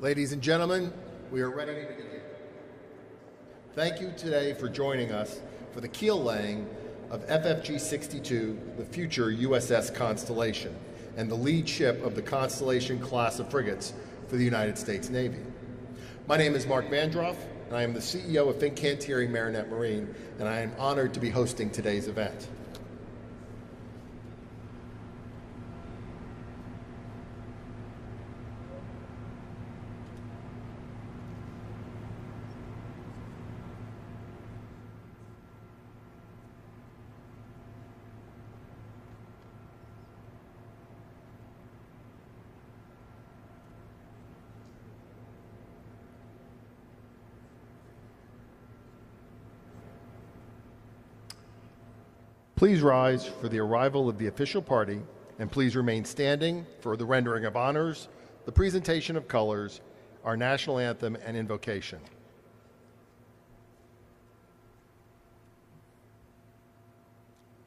Ladies and gentlemen, we are ready to begin. Thank you today for joining us for the keel laying of FFG 62, the future USS Constellation, and the lead ship of the Constellation class of frigates for the United States Navy. My name is Mark Vandroff, and I am the CEO of Fincantieri Marinette Marine, and I am honored to be hosting today's event. Please rise for the arrival of the official party, and please remain standing for the rendering of honors, the presentation of colors, our national anthem, and invocation.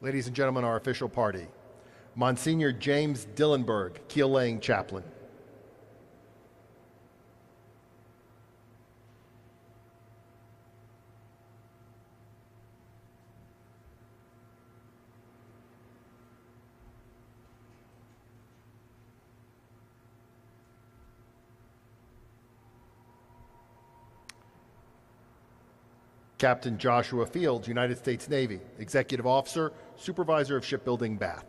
Ladies and gentlemen, our official party. Monsignor James Dillenberg, keel laying chaplain. Captain Joshua Fields, United States Navy, Executive Officer, Supervisor of Shipbuilding, Bath.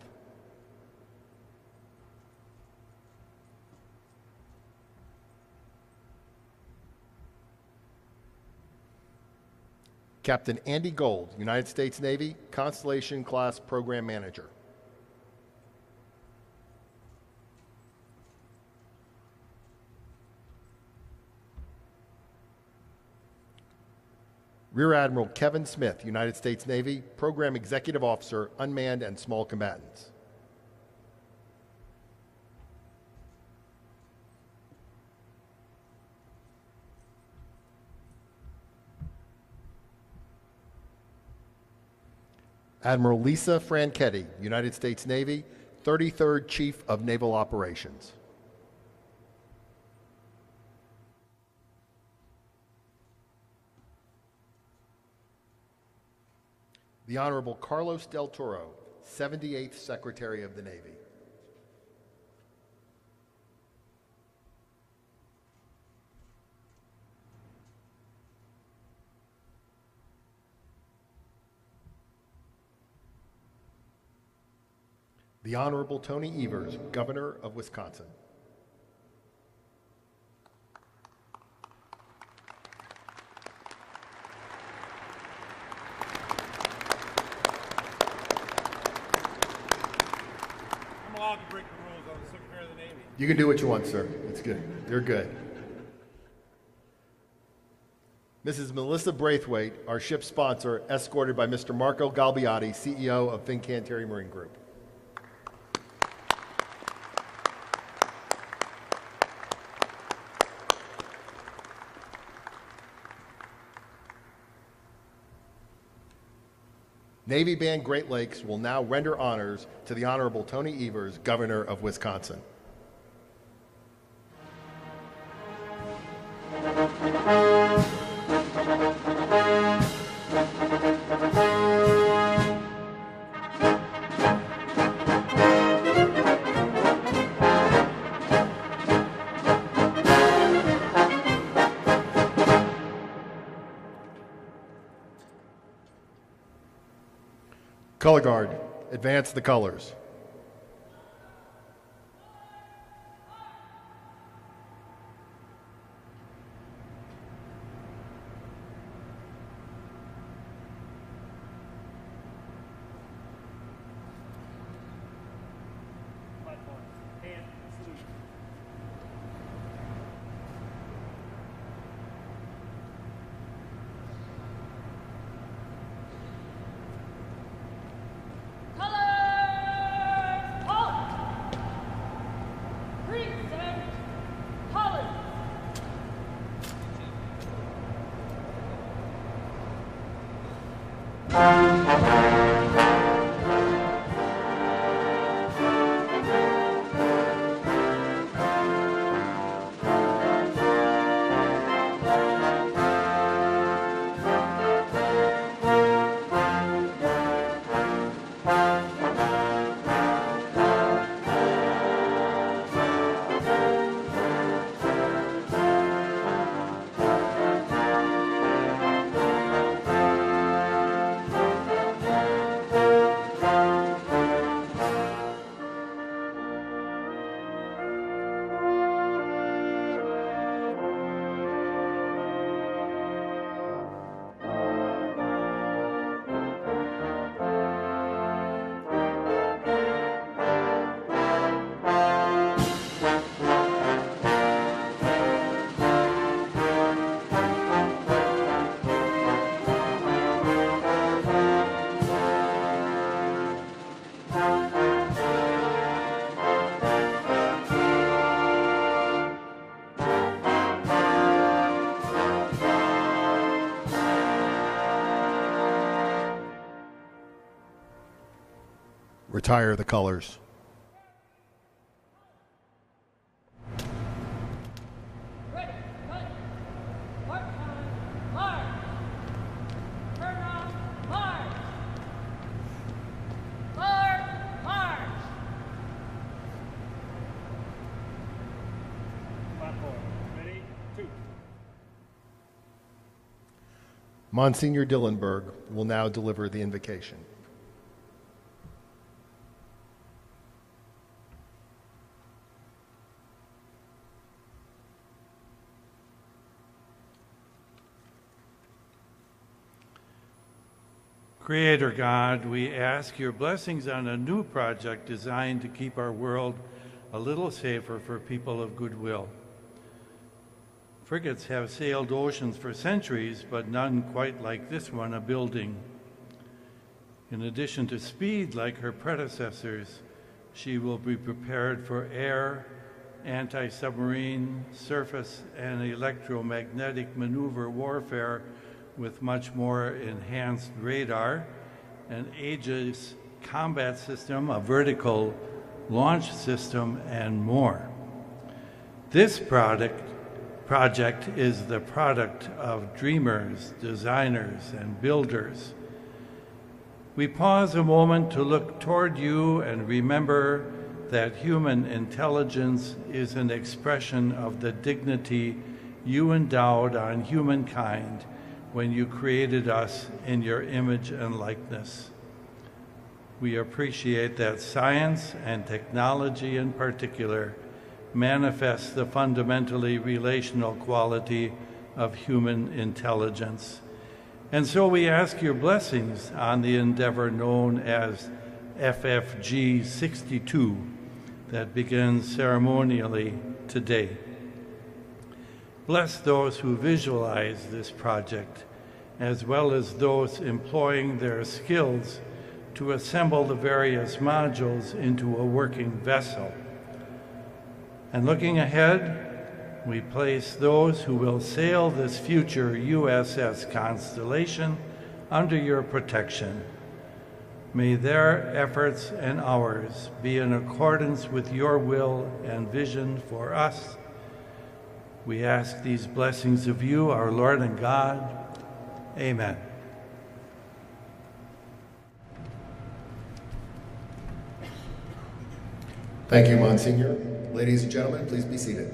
Captain Andy Gold, United States Navy, Constellation Class Program Manager. Rear Admiral Kevin Smith, United States Navy, Program Executive Officer, Unmanned and Small Combatants. Admiral Lisa Franchetti, United States Navy, 33rd Chief of Naval Operations. The Honorable Carlos Del Toro, 78th Secretary of the Navy. The Honorable Tony Evers, Governor of Wisconsin. I'm allowed to break the rules. I'm the Secretary of the Navy. You can do what you want, sir. It's good. You're good. Mrs. Melissa Braithwaite, our ship sponsor, escorted by Mr. Marco Galbiati, CEO of Fincantieri Marine Group. Navy Band Great Lakes will now render honors to the Honorable Tony Evers, Governor of Wisconsin. The colors. Retire the colors. Monsignor Dillenberg will now deliver the invocation. Creator God, we ask your blessings on a new project designed to keep our world a little safer for people of goodwill. Frigates have sailed oceans for centuries, but none quite like this one, a building. In addition to speed like her predecessors, she will be prepared for air, anti submarine, surface, and electromagnetic maneuver warfare with much more enhanced radar, an Aegis combat system, a vertical launch system, and more. This product project is the product of dreamers, designers, and builders. We pause a moment to look toward you and remember that human intelligence is an expression of the dignity you endowed on humankind when you created us in your image and likeness. We appreciate that science and technology in particular manifests the fundamentally relational quality of human intelligence. And so we ask your blessings on the endeavor known as FFG 62 that begins ceremonially today. Bless those who visualize this project, as well as those employing their skills to assemble the various modules into a working vessel. And looking ahead, we place those who will sail this future USS Constellation under your protection. May their efforts and ours be in accordance with your will and vision for us. We ask these blessings of you, our Lord and God. Amen. Thank you, Monsignor. Ladies and gentlemen, please be seated.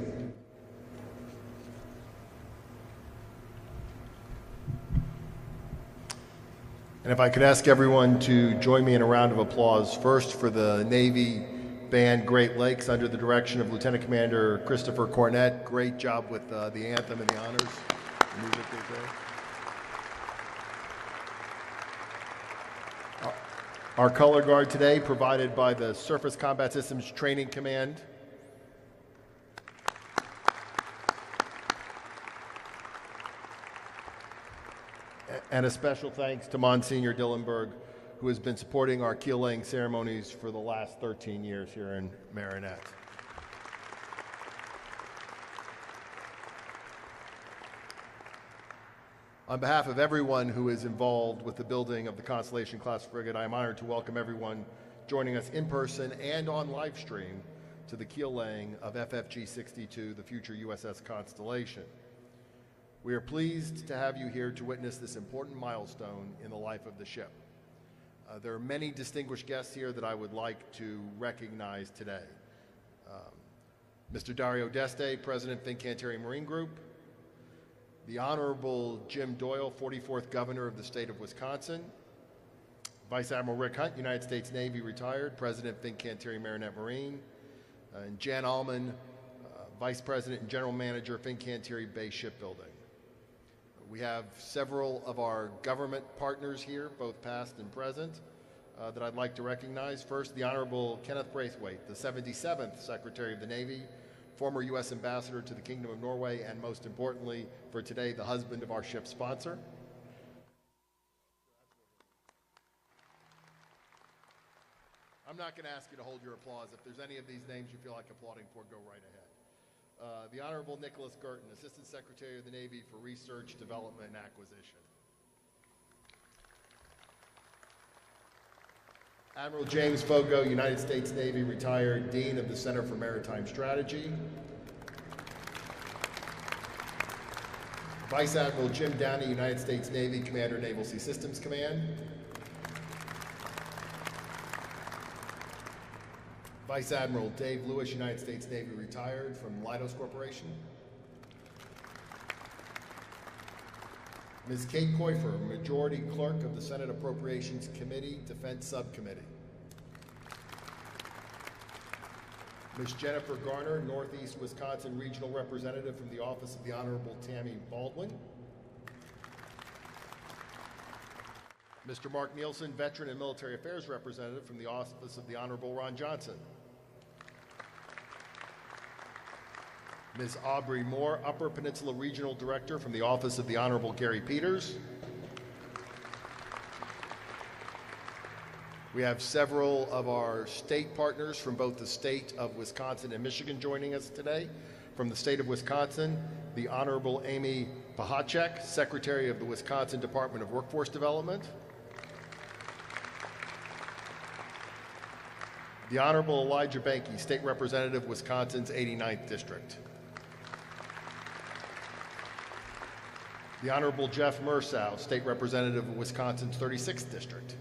And if I could ask everyone to join me in a round of applause, first for the Navy Band Great Lakes under the direction of Lieutenant Commander Christopher Cornett. Great job with uh, the anthem and the honors. The music there. Our- Our color guard today provided by the Surface Combat Systems Training Command. And a special thanks to Monsignor Dillenberg, who has been supporting our keel laying ceremonies for the last 13 years here in Marinette. On behalf of everyone who is involved with the building of the Constellation class frigate, I am honored to welcome everyone joining us in person and on live stream to the keel laying of FFG 62, the future USS Constellation. We are pleased to have you here to witness this important milestone in the life of the ship. Uh, there are many distinguished guests here that I would like to recognize today. Um, Mr. Dario Deste, President Fincantieri Marine Group, the Honorable Jim Doyle, 44th Governor of the State of Wisconsin, Vice Admiral Rick Hunt, United States Navy retired, President Fincantieri Marinette Marine, uh, and Jan Allman, uh, Vice President and General Manager, Fincantieri Bay Shipbuilding. We have several of our government partners here, both past and present, uh, that I'd like to recognize. First, the Honorable Kenneth Braithwaite, the 77th Secretary of the Navy, former U.S. Ambassador to the Kingdom of Norway, and most importantly, for today, the husband of our ship sponsor. I'm not going to ask you to hold your applause. If there's any of these names you feel like applauding for, go right ahead. Uh, the Honorable Nicholas Guertin, Assistant Secretary of the Navy for Research, Development, and Acquisition. Admiral James Foggo, United States Navy, retired Dean of the Center for Maritime Strategy. Vice Admiral Jim Downey, United States Navy, Commander, Naval Sea Systems Command. Vice Admiral Dave Lewis, United States Navy, retired from Leidos Corporation. Ms. Kate Koifer, Majority Clerk of the Senate Appropriations Committee, Defense Subcommittee. Ms. Jennifer Garner, Northeast Wisconsin Regional Representative from the Office of the Honorable Tammy Baldwin. Mr. Mark Nielsen, Veteran and Military Affairs Representative from the Office of the Honorable Ron Johnson. Ms. Aubrey Moore, Upper Peninsula Regional Director from the Office of the Honorable Gary Peters. We have several of our state partners from both the state of Wisconsin and Michigan joining us today. From the state of Wisconsin, the Honorable Amy Pechacek, Secretary of the Wisconsin Department of Workforce Development. The Honorable Elijah Behnke, State Representative, Wisconsin's 89th District. The Honorable Jeff Mursau, State Representative of Wisconsin's 36th District.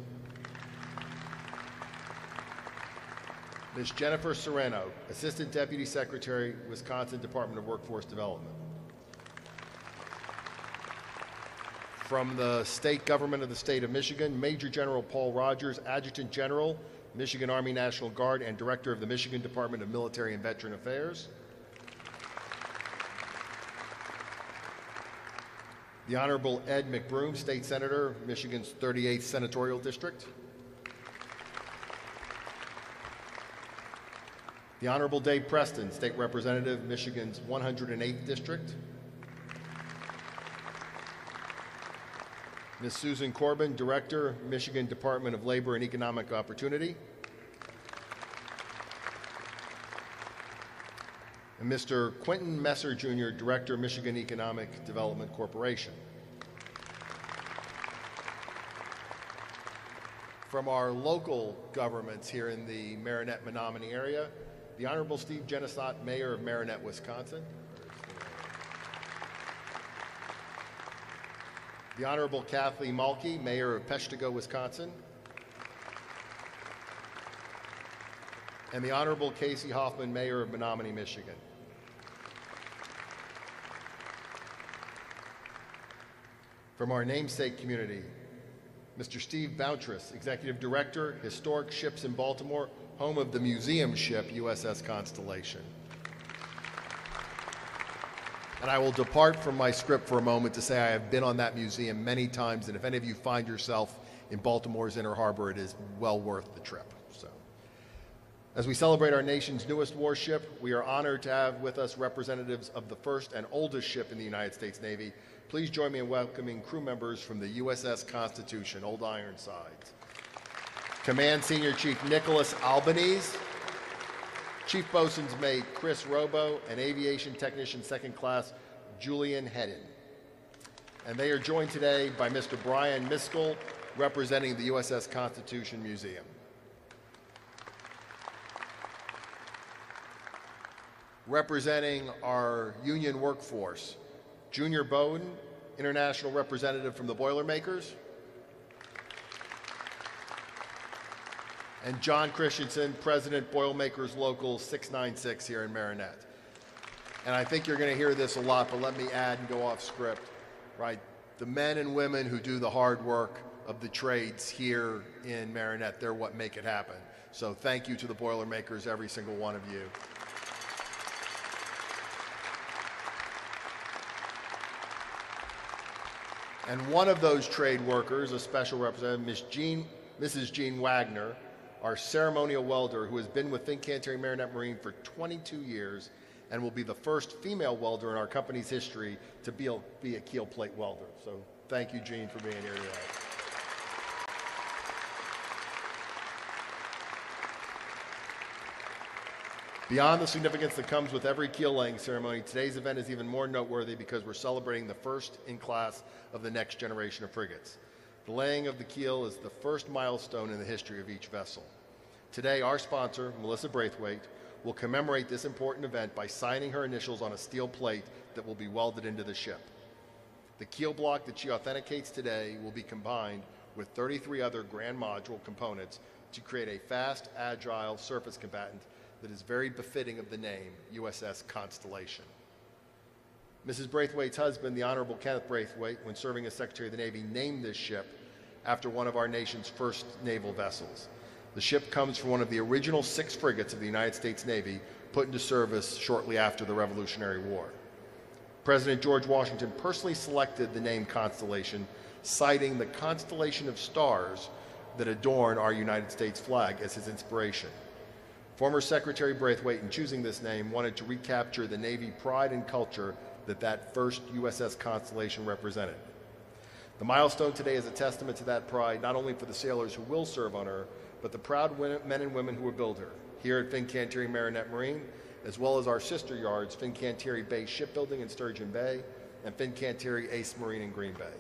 Ms. Jennifer Sereno, Assistant Deputy Secretary, Wisconsin Department of Workforce Development. From the state government of the state of Michigan, Major General Paul Rogers, Adjutant General, Michigan Army National Guard, and Director of the Michigan Department of Military and Veteran Affairs. The Honorable Ed McBroom, State Senator, Michigan's 38th Senatorial District. The Honorable Dave Prestin, State Representative, Michigan's 108th District. Ms. Susan Corbin, Director, Michigan Department of Labor and Economic Opportunity. And Mr. Quentin Messer, Jr., Director, Michigan Economic Development Corporation. From our local governments here in the Marinette Menominee area, the Honorable Steve Genisot, Mayor of Marinette, Wisconsin. The Honorable Kathleen Malky, Mayor of Peshtigo, Wisconsin. And the Honorable Casey Hoffman, Mayor of Menominee, Michigan. From our namesake community, Mr. Steve Boutros, Executive Director, Historic Ships in Baltimore, home of the museum ship USS Constellation. And I will depart from my script for a moment to say I have been on that museum many times, and if any of you find yourself in Baltimore's Inner Harbor, it is well worth the trip. So, as we celebrate our nation's newest warship, we are honored to have with us representatives of the first and oldest ship in the United States Navy. Please join me in welcoming crew members from the USS Constitution, Old Ironsides. Command Senior Chief Nicholas Albanese, Chief Bosun's Mate Chris Robo, and Aviation Technician Second Class Julian Hedden. And they are joined today by Mr. Brian Miskell, representing the USS Constitution Museum. Representing our union workforce, Junior Bowden, International Representative from the Boilermakers. and John Christensen, President Boilermakers Local 696 here in Marinette. And I think you're going to hear this a lot, but let me add and go off script, right? The men and women who do the hard work of the trades here in Marinette, they're what make it happen. So thank you to the Boilermakers, every single one of you. And one of those trade workers, a special representative, Ms. Jean, Mrs. Jean Wagner, our ceremonial welder who has been with Fincantieri Marinette Marine for 22 years and will be the first female welder in our company's history to be a, be a keel plate welder. So thank you, Jean, for being here today. Beyond the significance that comes with every keel laying ceremony, today's event is even more noteworthy because we're celebrating the first in class of the next generation of frigates. The laying of the keel is the first milestone in the history of each vessel. Today, our sponsor, Melissa Braithwaite, will commemorate this important event by signing her initials on a steel plate that will be welded into the ship. The keel block that she authenticates today will be combined with 33 other grand module components to create a fast, agile surface combatant that is very befitting of the name USS Constellation. Mrs. Braithwaite's husband, the Honorable Kenneth Braithwaite, when serving as Secretary of the Navy, named this ship after one of our nation's first naval vessels. The ship comes from one of the original six frigates of the United States Navy put into service shortly after the Revolutionary War. President George Washington personally selected the name Constellation, citing the constellation of stars that adorn our United States flag as his inspiration. Former Secretary Braithwaite, in choosing this name, wanted to recapture the Navy pride and culture that that first USS Constellation represented. The milestone today is a testament to that pride, not only for the sailors who will serve on her, but the proud men and women who will build her here at Fincantieri Marinette Marine, as well as our sister yards, Fincantieri Bay Shipbuilding in Sturgeon Bay and Fincantieri Ace Marine in Green Bay.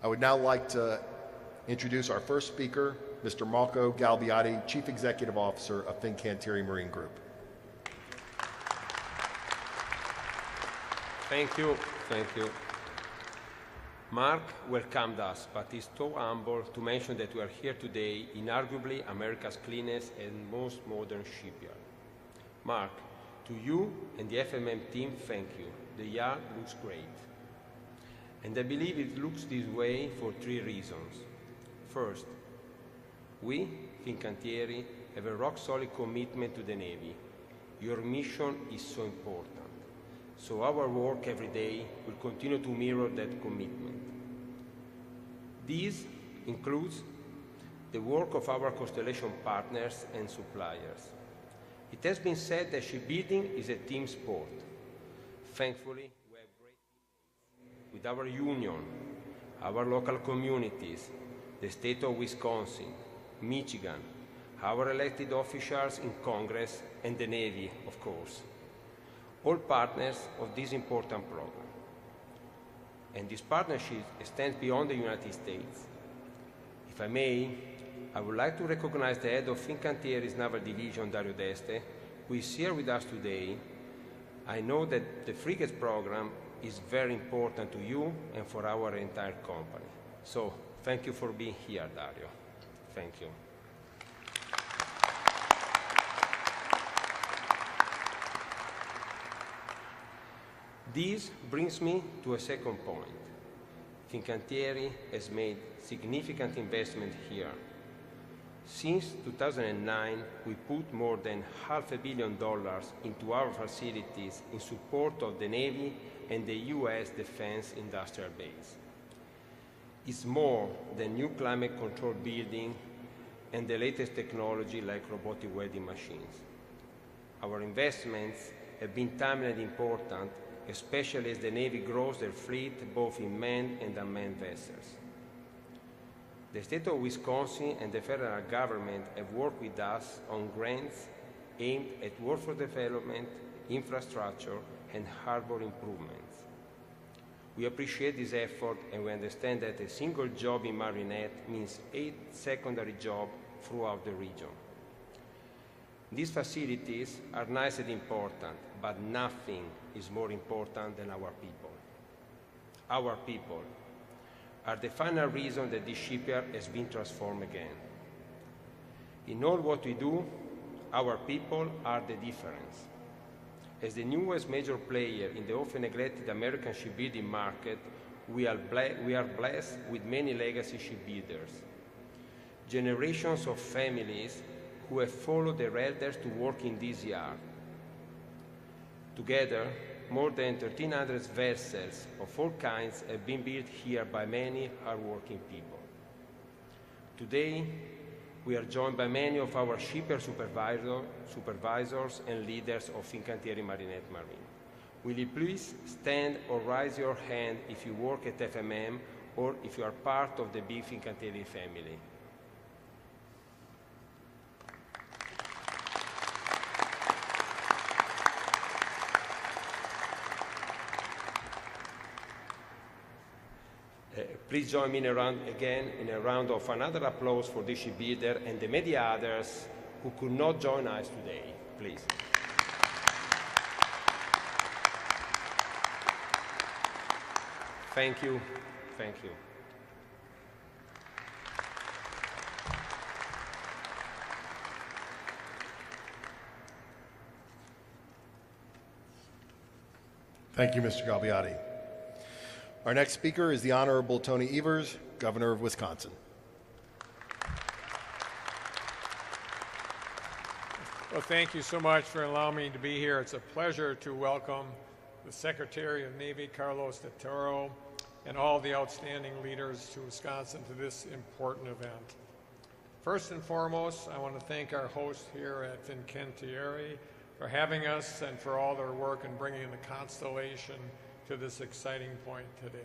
I would now like to introduce our first speaker, Mr. Marco Galbiati, Chief Executive Officer of Fincantieri Marine Group. Thank you, thank you. Mark welcomed us, but is so humble to mention that we are here today in arguably America's cleanest and most modern shipyard. Mark, to you and the FMM team, thank you. The yard looks great. And I believe it looks this way for three reasons. First, we, Fincantieri, have a rock solid commitment to the Navy. Your mission is so important. So our work every day will continue to mirror that commitment. This includes the work of our constellation partners and suppliers. It has been said that shipbuilding is a team sport. Thankfully, we have great with our union, our local communities, the state of Wisconsin, Michigan, our elected officials in Congress, and the Navy, of course, all partners of this important program. And this partnership extends beyond the United States. If I may, I would like to recognize the head of Fincantieri's Naval Division, Dario Deste, who is here with us today. I know that the frigates program is very important to you and for our entire company. So thank you for being here, Dario. Thank you. This brings me to a second point. Fincantieri has made significant investment here. Since 2009, we put more than half a billion dollars into our facilities in support of the Navy and the U.S. Defense Industrial Base. It's more than new climate control building and the latest technology like robotic welding machines. Our investments have been timely and important especially as the Navy grows their fleet both in manned and unmanned vessels. The state of Wisconsin and the federal government have worked with us on grants aimed at workforce development, infrastructure, and harbor improvements. We appreciate this effort and we understand that a single job in Marinette means eight secondary jobs throughout the region. These facilities are nice and important, but nothing is more important than our people. Our people are the final reason that this shipyard has been transformed again. In all what we do, our people are the difference. As the newest major player in the often neglected American shipbuilding market, we are, we are blessed with many legacy shipbuilders. Generations of families who have followed their elders to work in this yard. Together, more than 1,300 vessels of all kinds have been built here by many hardworking people. Today, we are joined by many of our shipper supervisor, supervisors and leaders of Fincantieri Marinette Marine. Will you please stand or raise your hand if you work at FMM or if you are part of the big Fincantieri family? Uh, please join me in a round again in a round of another applause for the shipbuilder and the many others who could not join us today. Please. Thank you. Thank you. Thank you, Mr. Galbiati. Our next speaker is the Honorable Tony Evers, Governor of Wisconsin. Well, thank you so much for allowing me to be here. It's a pleasure to welcome the Secretary of Navy, Carlos de Toro, and all the outstanding leaders to Wisconsin to this important event. First and foremost, I want to thank our host here at Fincantieri for having us and for all their work in bringing the Constellation to this exciting point today.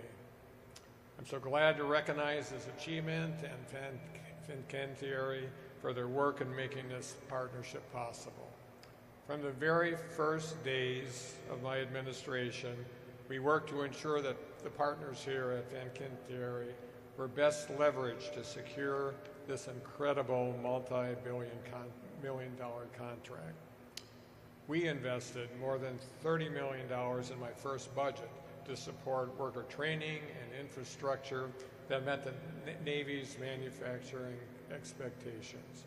I'm so glad to recognize this achievement and Fincantieri for their work in making this partnership possible. From the very first days of my administration, we worked to ensure that the partners here at Fincantieri were best leveraged to secure this incredible multi-billion con- million dollar contract. We invested more than $30 million in my first budget to support worker training and infrastructure that met the Navy's manufacturing expectations.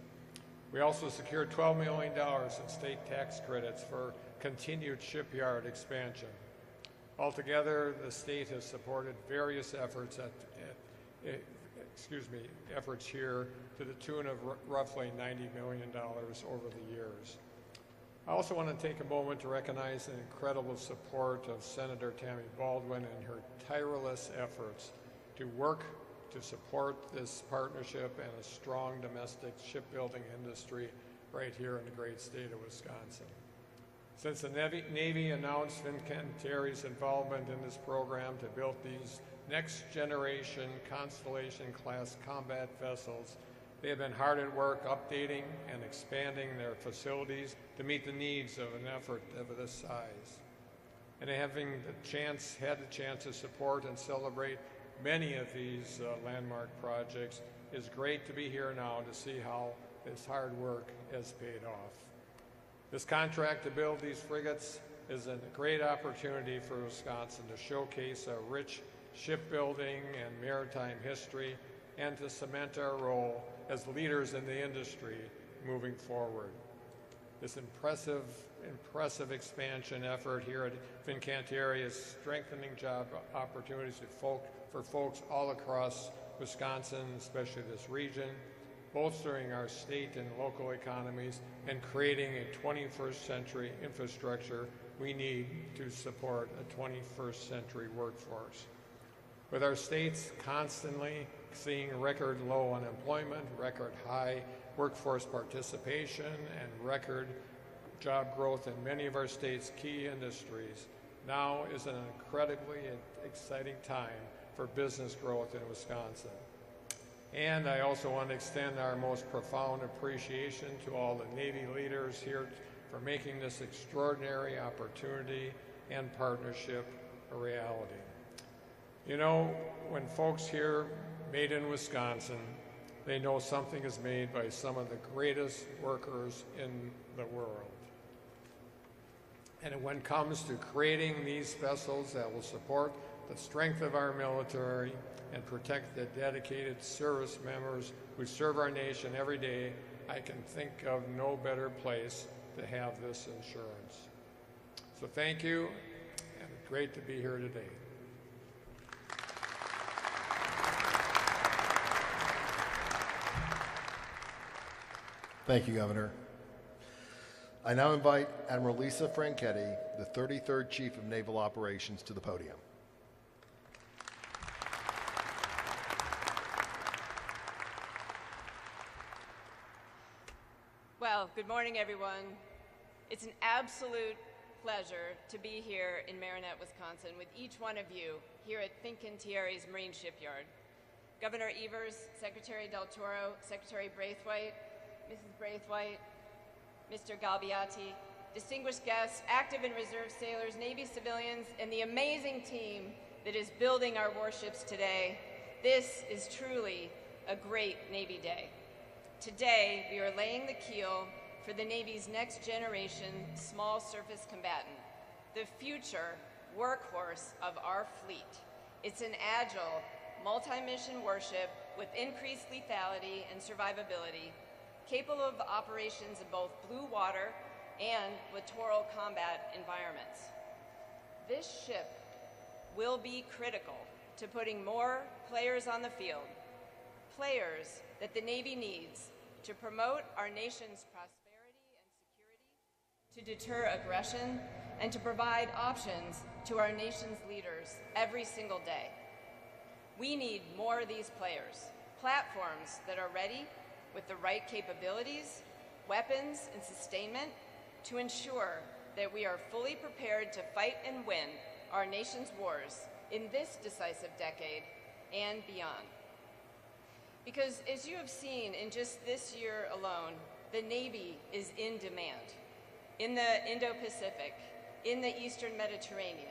We also secured $12 million in state tax credits for continued shipyard expansion. Altogether, the state has supported various efforts at, at, at excuse me, efforts here to the tune of roughly $90 million over the years. I also want to take a moment to recognize the incredible support of Senator Tammy Baldwin and her tireless efforts to work to support this partnership and a strong domestic shipbuilding industry right here in the great state of Wisconsin. Since the Navy, Navy announced Fincantieri's involvement in this program to build these next generation Constellation class combat vessels, they have been hard at work updating and expanding their facilities to meet the needs of an effort of this size. And having the chance, had the chance to support and celebrate many of these uh, landmark projects, is great to be here now to see how this hard work has paid off. This contract to build these frigates is a great opportunity for Wisconsin to showcase a rich shipbuilding and maritime history and to cement our role as leaders in the industry moving forward. This impressive, impressive expansion effort here at Fincantieri is strengthening job opportunities folk, for folks all across Wisconsin, especially this region, bolstering our state and local economies, and creating a 21st century infrastructure we need to support a 21st century workforce. With our states constantly seeing record low unemployment, record high workforce participation, and record job growth in many of our state's key industries, now is an incredibly exciting time for business growth in Wisconsin. And I also want to extend our most profound appreciation to all the Navy leaders here for making this extraordinary opportunity and partnership a reality. You know, when folks hear made in Wisconsin, they know something is made by some of the greatest workers in the world. And when it comes to creating these vessels that will support the strength of our military and protect the dedicated service members who serve our nation every day, I can think of no better place to have this insurance. So thank you, and great to be here today. Thank you, Governor. I now invite Admiral Lisa Franchetti, the 33rd Chief of Naval Operations, to the podium. Well, good morning, everyone. It's an absolute pleasure to be here in Marinette, Wisconsin, with each one of you here at Fincantieri's Marine Shipyard. Governor Evers, Secretary Del Toro, Secretary Braithwaite, Mrs. Braithwaite, Mr. Galbiati, distinguished guests, active and reserve sailors, Navy civilians, and the amazing team that is building our warships today. This is truly a great Navy day. Today, we are laying the keel for the Navy's next generation small surface combatant, the future workhorse of our fleet. It's an agile, multi-mission warship with increased lethality and survivability, capable of operations in both blue water and littoral combat environments. This ship will be critical to putting more players on the field, players that the Navy needs to promote our nation's prosperity and security, to deter aggression, and to provide options to our nation's leaders every single day. We need more of these players, platforms that are ready with the right capabilities, weapons, and sustainment to ensure that we are fully prepared to fight and win our nation's wars in this decisive decade and beyond. Because as you have seen in just this year alone, the Navy is in demand. In the Indo-Pacific, in the Eastern Mediterranean,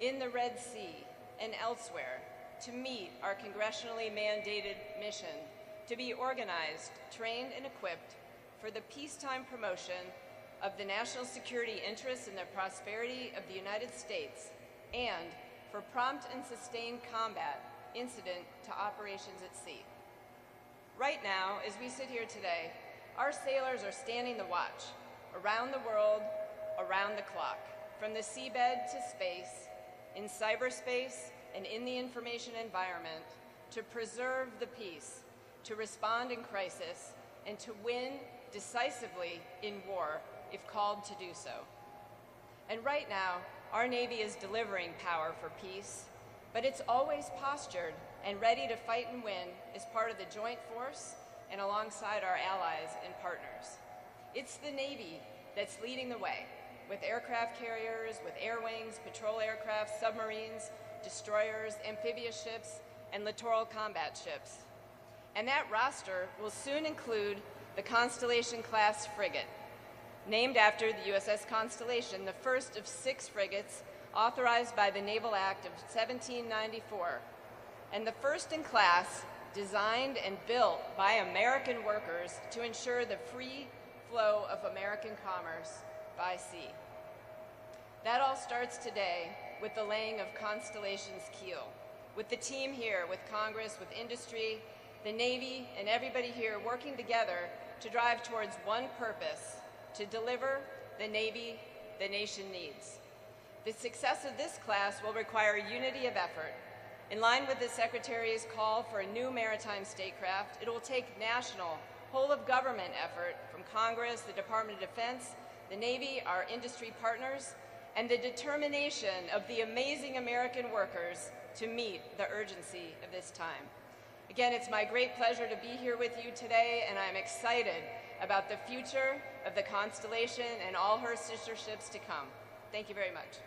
in the Red Sea, and elsewhere to meet our congressionally mandated mission to be organized, trained, and equipped for the peacetime promotion of the national security interests and the prosperity of the United States, and for prompt and sustained combat incident to operations at sea. Right now, as we sit here today, our sailors are standing the watch around the world, around the clock, from the seabed to space, in cyberspace, and in the information environment to preserve the peace, to respond in crisis, and to win decisively in war if called to do so. And right now, our Navy is delivering power for peace, but it's always postured and ready to fight and win as part of the joint force and alongside our allies and partners. It's the Navy that's leading the way with aircraft carriers, with air wings, patrol aircraft, submarines, destroyers, amphibious ships, and littoral combat ships. And that roster will soon include the Constellation-class frigate, named after the USS Constellation, the first of six frigates authorized by the Naval Act of 1794, and the first in class designed and built by American workers to ensure the free flow of American commerce by sea. That all starts today with the laying of Constellation's keel, with the team here, with Congress, with industry, the Navy, and everybody here working together to drive towards one purpose, to deliver the Navy the nation needs. The success of this class will require unity of effort. In line with the Secretary's call for a new maritime statecraft, it will take national, whole-of-government effort from Congress, the Department of Defense, the Navy, our industry partners, and the determination of the amazing American workers to meet the urgency of this time. Again, it's my great pleasure to be here with you today, and I'm excited about the future of the Constellation and all her sister ships to come. Thank you very much.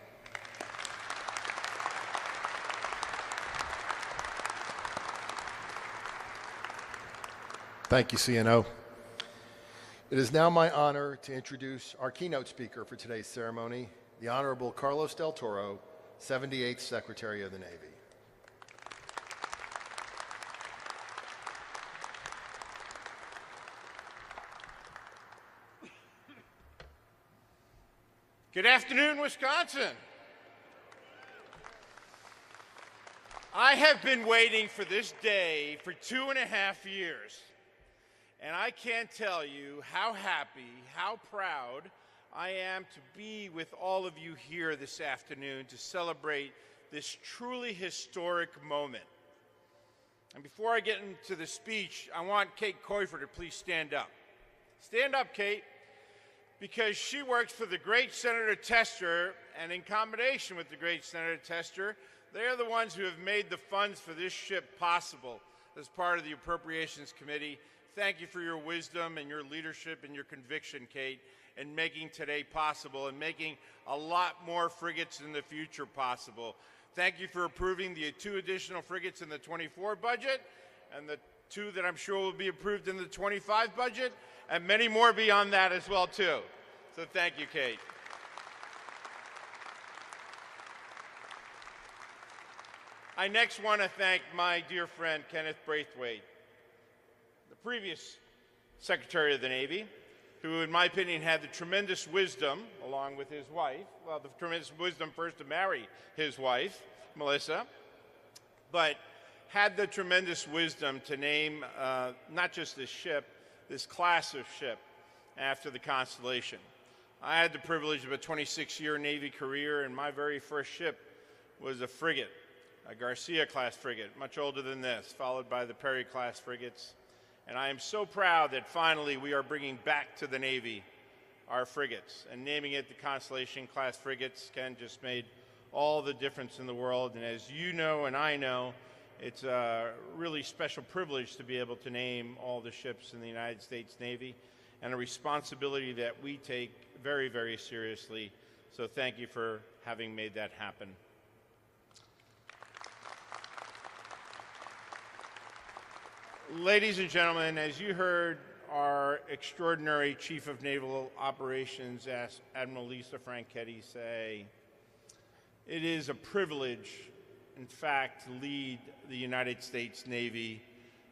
Thank you, CNO. It is now my honor to introduce our keynote speaker for today's ceremony, the Honorable Carlos Del Toro, 78th Secretary of the Navy. Good afternoon, Wisconsin. I have been waiting for this day for two and a half years, and I can't tell you how happy, how proud I am to be with all of you here this afternoon to celebrate this truly historic moment. And before I get into the speech, I want Kate Koifer to please stand up. Stand up, Kate, because she works for the great Senator Tester, and in combination with the great Senator Tester, they are the ones who have made the funds for this ship possible as part of the Appropriations Committee. Thank you for your wisdom and your leadership and your conviction, Kate, in making today possible and making a lot more frigates in the future possible. Thank you for approving the two additional frigates in the 24 budget and the two that I'm sure will be approved in the 25 budget and many more beyond that as well too. So thank you, Kate. I next want to thank my dear friend Kenneth Braithwaite, the previous Secretary of the Navy, who, in my opinion, had the tremendous wisdom, along with his wife, well, the tremendous wisdom first to marry his wife, Melissa, but had the tremendous wisdom to name uh, not just this ship, this class of ship after the Constellation. I had the privilege of a 26 year Navy career, and my very first ship was a frigate, a Garcia class frigate, much older than this, followed by the Perry class frigates. And I am so proud that finally we are bringing back to the Navy our frigates and naming it the Constellation class frigates. Ken just made all the difference in the world. And as you know and I know, it's a really special privilege to be able to name all the ships in the United States Navy and a responsibility that we take very, very seriously. So thank you for having made that happen. Ladies and gentlemen, as you heard our extraordinary Chief of Naval Operations, Admiral Lisa Franchetti, say, it is a privilege, in fact, lead the United States Navy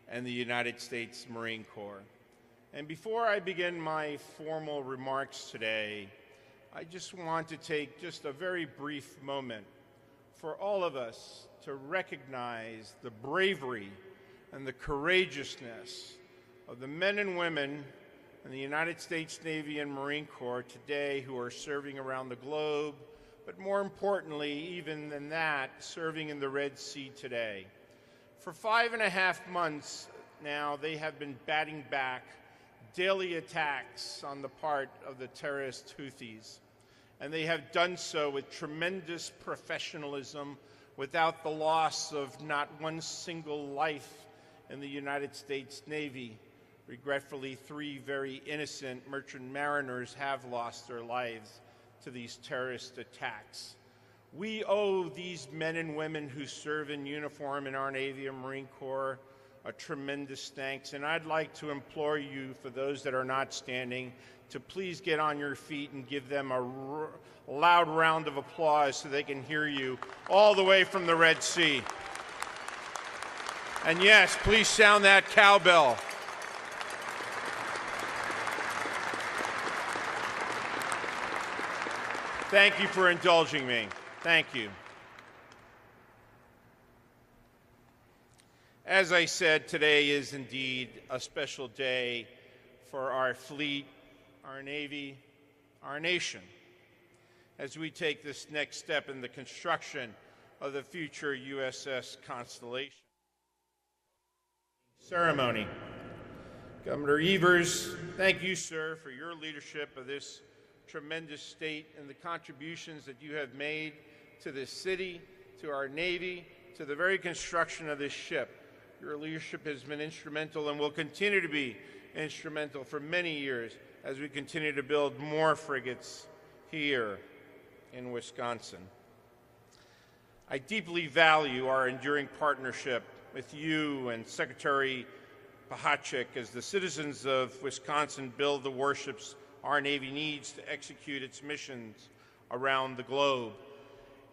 and the United States Marine Corps. And before I begin my formal remarks today, I just want to take just a very brief moment for all of us to recognize the bravery and the courageousness of the men and women in the United States Navy and Marine Corps today who are serving around the globe, but more importantly, even than that, serving in the Red Sea today. For five and a half months now, they have been batting back daily attacks on the part of the terrorist Houthis. And they have done so with tremendous professionalism without the loss of not one single life in the United States Navy. Regretfully, three very innocent merchant mariners have lost their lives to these terrorist attacks. We owe these men and women who serve in uniform in our Navy and Marine Corps a tremendous thanks. And I'd like to implore you, for those that are not standing, to please get on your feet and give them a r- loud round of applause so they can hear you all the way from the Red Sea. And yes, please sound that cowbell. Thank you for indulging me. Thank you. As I said, today is indeed a special day for our fleet, our Navy, our nation, as we take this next step in the construction of the future USS Constellation. Ceremony. Governor Evers, thank you, sir, for your leadership of this tremendous state and the contributions that you have made to this city, to our Navy, to the very construction of this ship. Your leadership has been instrumental and will continue to be instrumental for many years as we continue to build more frigates here in Wisconsin. I deeply value our enduring partnership with you and Secretary Pechacek as the citizens of Wisconsin build the warships our Navy needs to execute its missions around the globe.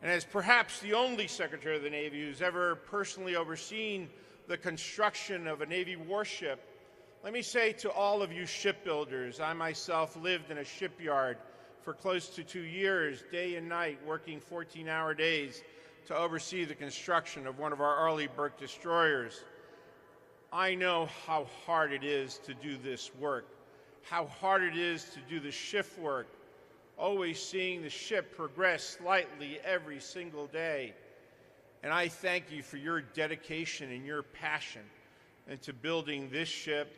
And as perhaps the only Secretary of the Navy who's ever personally overseen the construction of a Navy warship, let me say to all of you shipbuilders, I myself lived in a shipyard for close to two years, day and night, working 14 hour days to oversee the construction of one of our Arleigh Burke destroyers. I know how hard it is to do this work, how hard it is to do the shift work, always seeing the ship progress slightly every single day. And I thank you for your dedication and your passion into building this ship,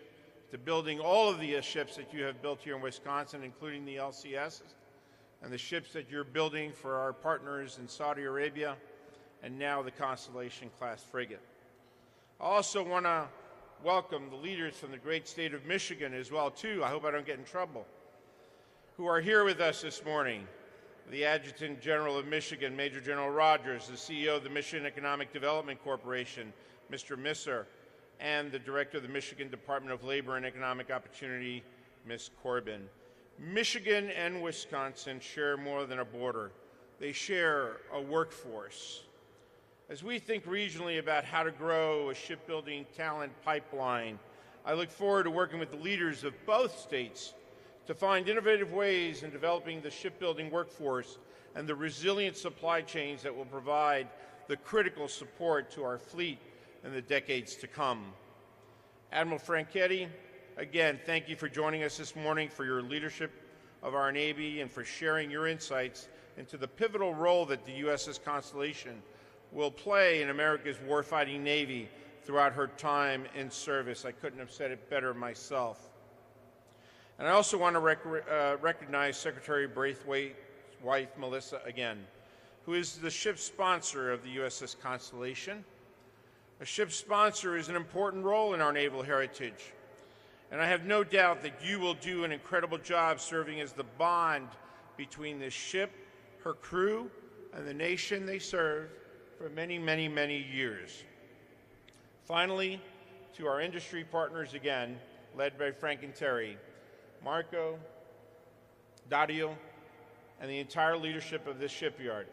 to building all of the uh, ships that you have built here in Wisconsin, including the LCSs, and the ships that you're building for our partners in Saudi Arabia, and now the Constellation class frigate. I also want to welcome the leaders from the great state of Michigan as well, too. I hope I don't get in trouble. Who are here with us this morning the Adjutant General of Michigan, Major General Rogers, the CEO of the Michigan Economic Development Corporation, Mr. Messer, and the Director of the Michigan Department of Labor and Economic Opportunity, Ms. Corbin. Michigan and Wisconsin share more than a border. They share a workforce. As we think regionally about how to grow a shipbuilding talent pipeline, I look forward to working with the leaders of both states to find innovative ways in developing the shipbuilding workforce and the resilient supply chains that will provide the critical support to our fleet in the decades to come. Admiral Franchetti, again, thank you for joining us this morning for your leadership of our Navy and for sharing your insights into the pivotal role that the USS Constellation will play in America's warfighting Navy throughout her time in service. I couldn't have said it better myself. And I also want to rec uh, recognize Secretary Braithwaite's wife, Melissa, again, who is the ship sponsor of the USS Constellation. A ship sponsor is an important role in our naval heritage. And I have no doubt that you will do an incredible job serving as the bond between this ship, her crew, and the nation they serve for many, many, many years. Finally, to our industry partners again, led by Frank and Terry, Marco, Dario, and the entire leadership of this shipyard,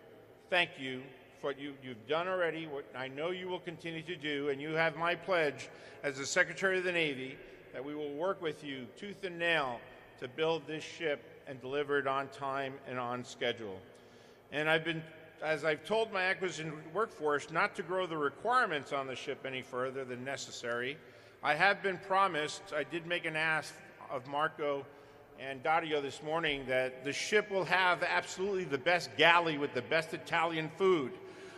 thank you for what you, have done already, what I know you will continue to do, and you have my pledge as the Secretary of the Navy that we will work with you tooth and nail to build this ship and deliver it on time and on schedule. And I've been as I've told my acquisition workforce not to grow the requirements on the ship any further than necessary, I have been promised, I did make an ask of Marco and Dario this morning that the ship will have absolutely the best galley with the best Italian food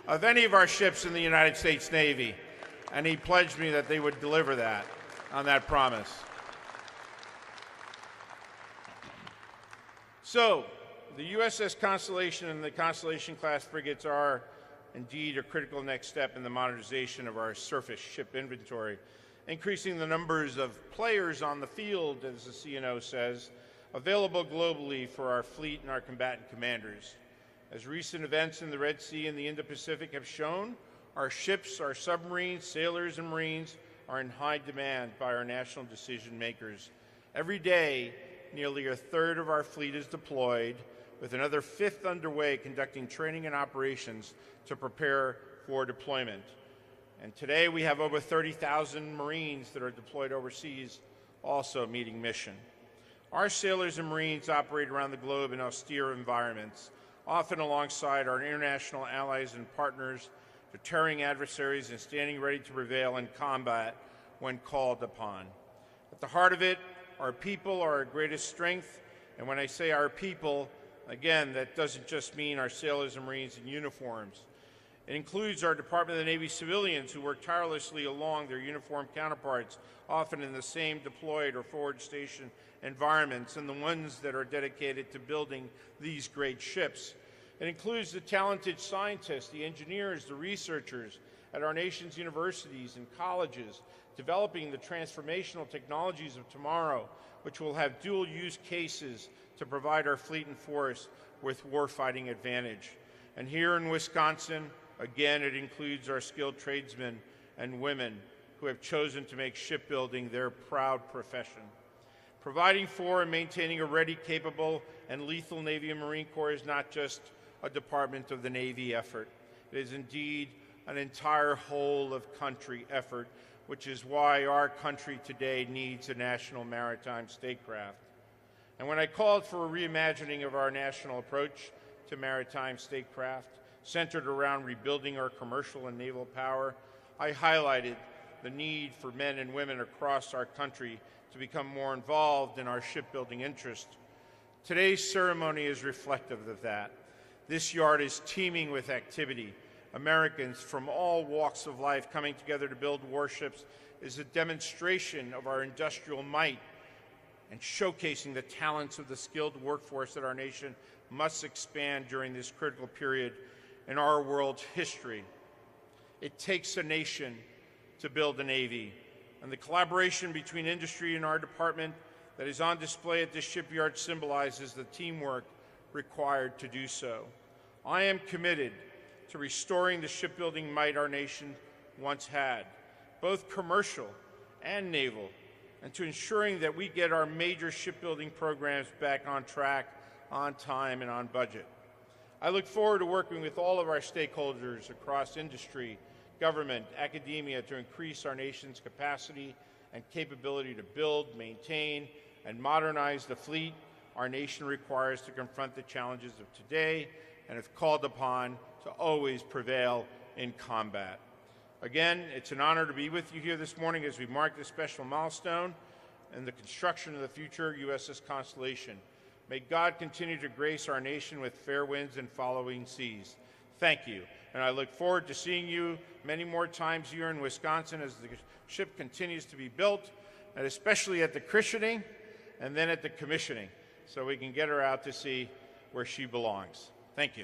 of any of our ships in the United States Navy. And he pledged me that they would deliver that on that promise. So, the USS Constellation and the Constellation class frigates are indeed a critical next step in the modernization of our surface ship inventory, increasing the numbers of players on the field, as the CNO says, available globally for our fleet and our combatant commanders. As recent events in the Red Sea and the Indo-Pacific have shown, our ships, our submarines, sailors, and Marines are in high demand by our national decision makers. Every day, nearly a third of our fleet is deployed, with another fifth underway conducting training and operations to prepare for deployment. And today we have over 30,000 Marines that are deployed overseas, also meeting mission. Our sailors and Marines operate around the globe in austere environments, often alongside our international allies and partners, deterring adversaries and standing ready to prevail in combat when called upon. At the heart of it, our people are our greatest strength, and when I say our people, Again, that doesn't just mean our sailors and Marines in uniforms. It includes our Department of the Navy civilians who work tirelessly along their uniformed counterparts, often in the same deployed or forward station environments, and the ones that are dedicated to building these great ships. It includes the talented scientists, the engineers, the researchers at our nation's universities and colleges, developing the transformational technologies of tomorrow, which will have dual use cases to provide our fleet and force with warfighting advantage. And here in Wisconsin, again, it includes our skilled tradesmen and women who have chosen to make shipbuilding their proud profession. Providing for and maintaining a ready, capable, and lethal Navy and Marine Corps is not just a Department of the Navy effort. It is indeed an entire whole of country effort, which is why our country today needs a national maritime statecraft. And when I called for a reimagining of our national approach to maritime statecraft, centered around rebuilding our commercial and naval power, I highlighted the need for men and women across our country to become more involved in our shipbuilding interest. Today's ceremony is reflective of that. This yard is teeming with activity. Americans from all walks of life coming together to build warships is a demonstration of our industrial might and showcasing the talents of the skilled workforce that our nation must expand during this critical period in our world's history. It takes a nation to build a Navy, and the collaboration between industry and our department that is on display at this shipyard symbolizes the teamwork required to do so. I am committed to restoring the shipbuilding might our nation once had, both commercial and naval, and to ensuring that we get our major shipbuilding programs back on track, on time, and on budget. I look forward to working with all of our stakeholders across industry, government, academia to increase our nation's capacity and capability to build, maintain, and modernize the fleet our nation requires to confront the challenges of today and if called upon to always prevail in combat. Again, it's an honor to be with you here this morning as we mark this special milestone in the construction of the future USS Constellation. May God continue to grace our nation with fair winds and following seas. Thank you. And I look forward to seeing you many more times here in Wisconsin as the ship continues to be built, and especially at the christening and then at the commissioning, so we can get her out to sea where she belongs. Thank you.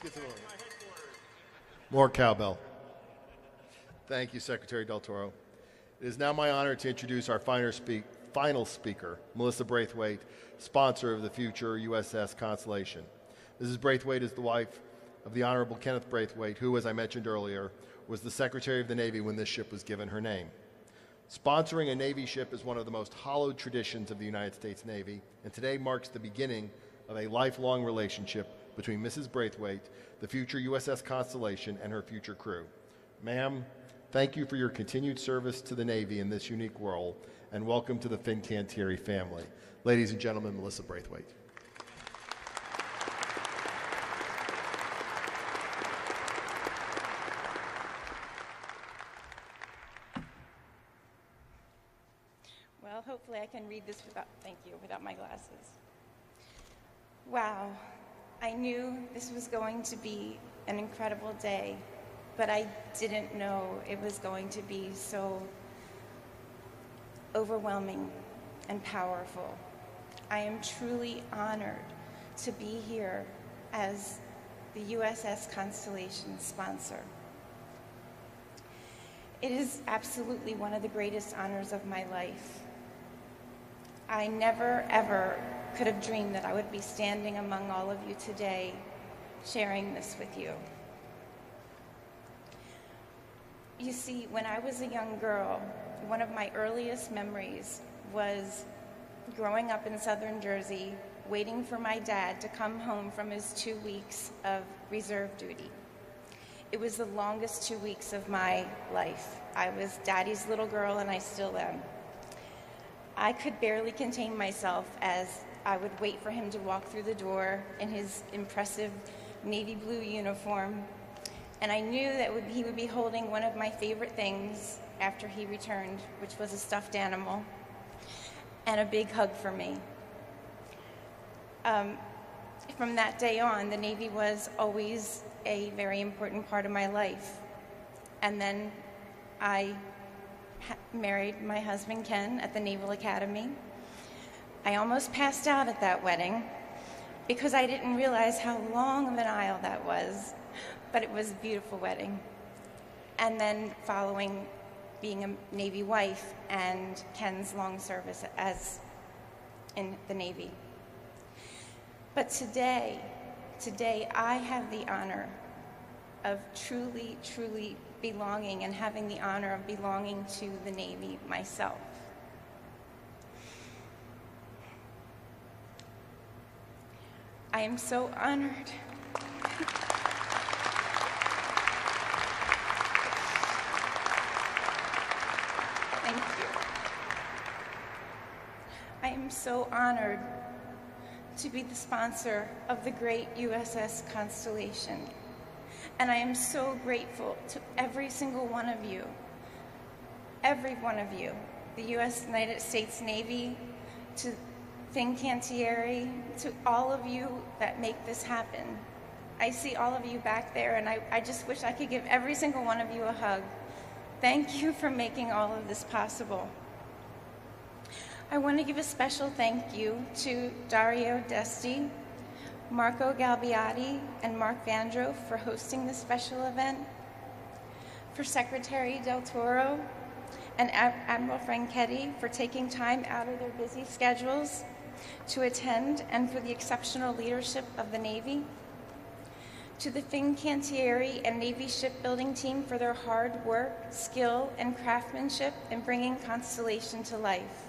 Let's get to the More cowbell. Thank you, Secretary Del Toro. It is now my honor to introduce our final, speak, final speaker, Melissa Braithwaite, sponsor of the future USS Constellation. Mrs. Braithwaite is the wife of the Honorable Kenneth Braithwaite, who, as I mentioned earlier, was the Secretary of the Navy when this ship was given her name. Sponsoring a Navy ship is one of the most hallowed traditions of the United States Navy, and today marks the beginning of a lifelong relationship between Mrs. Braithwaite, the future USS Constellation, and her future crew. Ma'am, thank you for your continued service to the Navy in this unique role, and welcome to the Fincantieri family. Ladies and gentlemen, Melissa Braithwaite. Well, hopefully I can read this without, thank you, without my glasses. Wow, I knew this was going to be an incredible day, but I didn't know it was going to be so overwhelming and powerful. I am truly honored to be here as the USS Constellation sponsor. It is absolutely one of the greatest honors of my life. I never, ever could have dreamed that I would be standing among all of you today sharing this with you. You see, when I was a young girl, one of my earliest memories was growing up in southern Jersey, waiting for my dad to come home from his two weeks of reserve duty. It was the longest two weeks of my life. I was daddy's little girl, and I still am. I could barely contain myself as I would wait for him to walk through the door in his impressive navy blue uniform. And I knew that he would be holding one of my favorite things after he returned, which was a stuffed animal, and a big hug for me. Um, from that day on, the Navy was always a very important part of my life. And then I married my husband Ken at the Naval Academy. I almost passed out at that wedding because I didn't realize how long of an aisle that was, but it was a beautiful wedding. And then following being a Navy wife and Ken's long service as in the Navy. But today, today I have the honor of truly, truly belonging and having the honor of belonging to the Navy myself. I am so honored. Thank you. I am so honored to be the sponsor of the great USS Constellation. And I am so grateful to every single one of you, every one of you, the U.S. United States Navy, to Fincantieri, to all of you that make this happen. I see all of you back there, and I, I just wish I could give every single one of you a hug. Thank you for making all of this possible. I want to give a special thank you to Dario Deste, Marco Galbiati, and Mark Vandroff for hosting this special event, for Secretary Del Toro and Admiral Franchetti for taking time out of their busy schedules to attend and for the exceptional leadership of the Navy, to the Fincantieri and Navy shipbuilding team for their hard work, skill, and craftsmanship in bringing Constellation to life.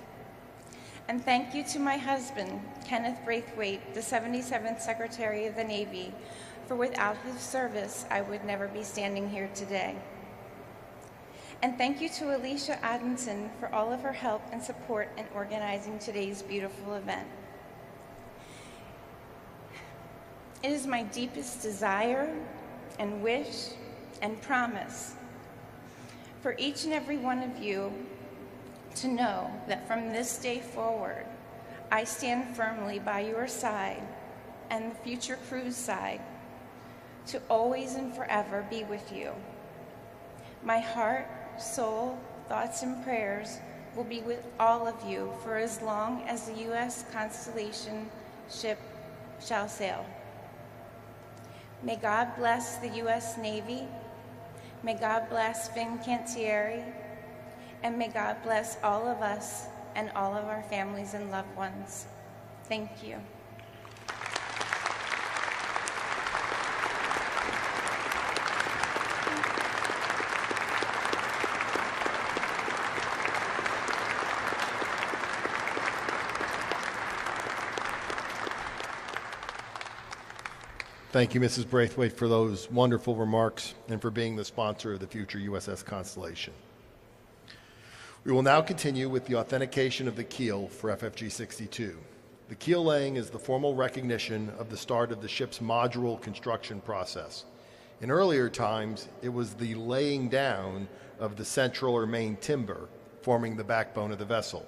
And thank you to my husband, Kenneth Braithwaite, the 77th Secretary of the Navy, for without his service, I would never be standing here today. And thank you to Alicia Adamson for all of her help and support in organizing today's beautiful event. It is my deepest desire and wish and promise for each and every one of you to know that from this day forward, I stand firmly by your side and the future crew's side to always and forever be with you. My heart, soul, thoughts, and prayers will be with all of you for as long as the U.S. Constellation ship shall sail. May God bless the U.S. Navy. May God bless Fincantieri. And may God bless all of us and all of our families and loved ones. Thank you. Thank you, Mrs. Braithwaite, for those wonderful remarks and for being the sponsor of the future USS Constellation. We will now continue with the authentication of the keel for FFG 62. The keel laying is the formal recognition of the start of the ship's module construction process. In earlier times, it was the laying down of the central or main timber forming the backbone of the vessel.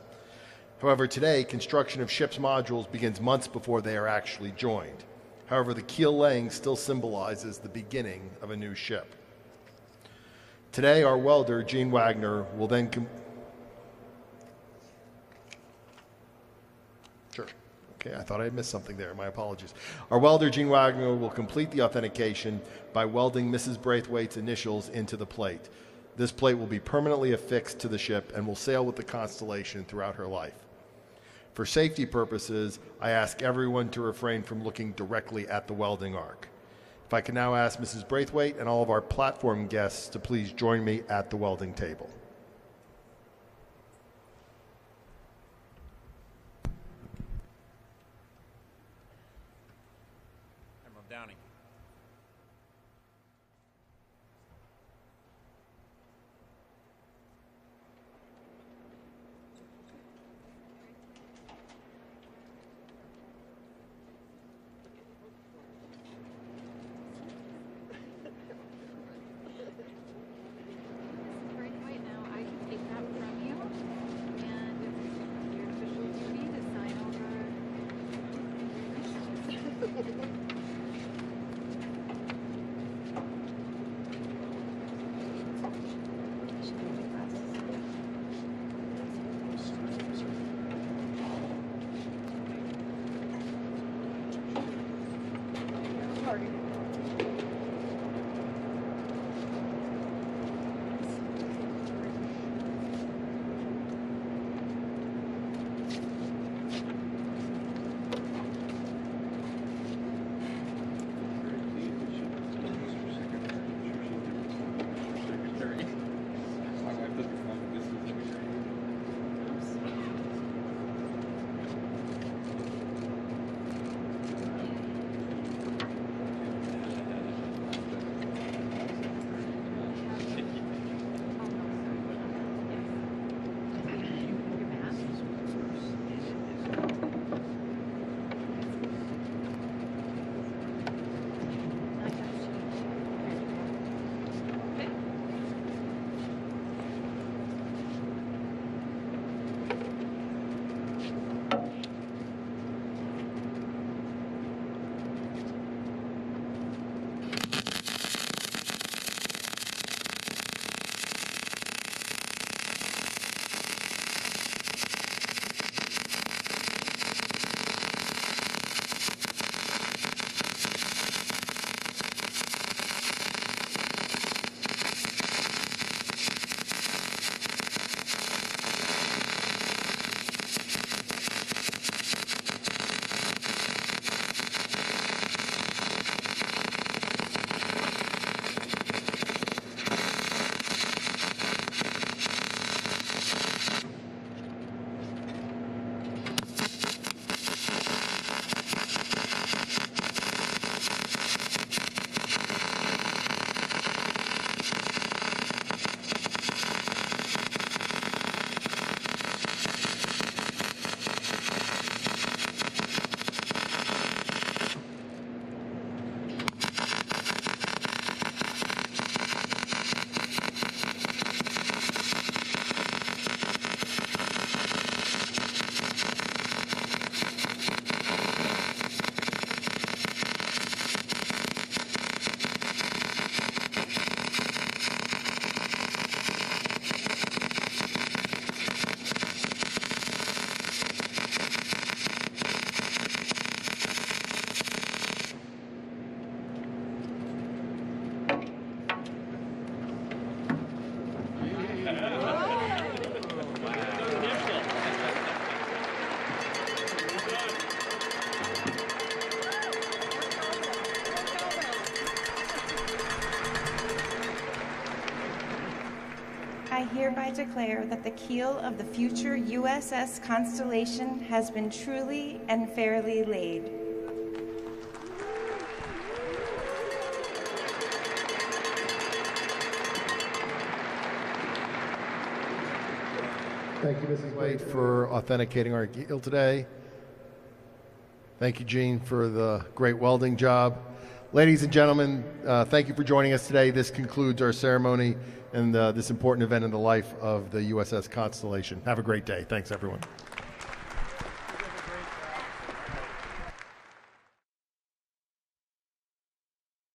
However, today, construction of ship's modules begins months before they are actually joined. However, the keel laying still symbolizes the beginning of a new ship. Today, our welder, Gene Wagner, will then. Com- sure. Okay, I thought I missed something there. My apologies. Our welder, Gene Wagner, will complete the authentication by welding Mrs. Braithwaite's initials into the plate. This plate will be permanently affixed to the ship and will sail with the Constellation throughout her life. For safety purposes, I ask everyone to refrain from looking directly at the welding arc. If I can now ask Mrs. Braithwaite and all of our platform guests to please join me at the welding table. Declare that the keel of the future USS Constellation has been truly and fairly laid. Thank you, Mrs. White, for authenticating our keel today. Thank you, Gene, for the great welding job. Ladies and gentlemen, uh, thank you for joining us today. This concludes our ceremony and this important event in the life of the USS Constellation. Have a great day. Thanks, everyone.